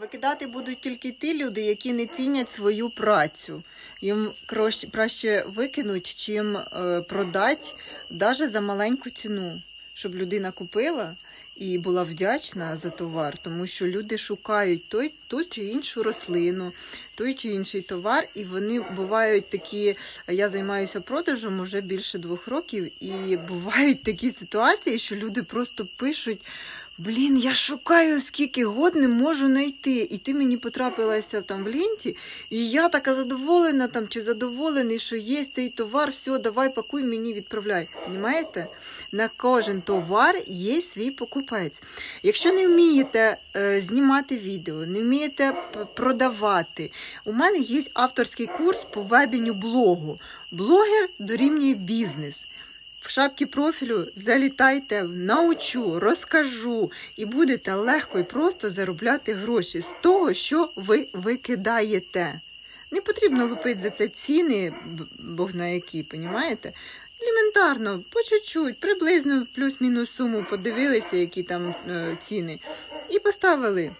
Викидати будуть тільки ті люди, які не цінять свою працю. Їм краще, викинуть, чим е, продати навіть за маленьку ціну, щоб людина купила і була вдячна за товар, тому що люди шукають той, ту чи іншу рослину, той чи інший товар, і вони бувають такі. Я займаюся продажем уже більше двох років, і бувають такі ситуації, що люди просто пишуть. Блін, я шукаю скільки год не можу знайти. І ти мені потрапилася там в ленті, і я така задоволена там чи задоволений, що є цей товар, все, давай пакуй мені відправляй. Понімаєте? На кожен товар є свій покупець. Якщо не вмієте е, знімати відео, не вмієте продавати, у мене є авторський курс по веденню блогу. Блогер дорівнює бізнес. В шапці профілю залітайте, научу, розкажу, і будете легко і просто заробляти гроші з того, що ви викидаєте. Не потрібно лупити за це ціни, бог на які, понімаєте? Елементарно, по чуть-чуть, приблизно плюс-мінус суму подивилися, які там е, ціни, і поставили.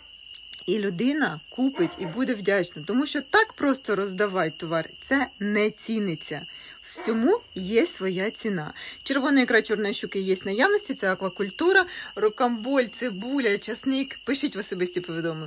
І людина купить і буде вдячна, тому що так просто роздавати товар це не ціниться. Всьому є своя ціна. Червона ікра чорної щуки є наявності, це аквакультура, рокамболь, цибуля, часник. Пишіть в особисті повідомлення.